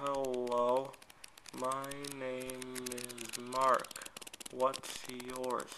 Hello, my name is Mark. What's yours?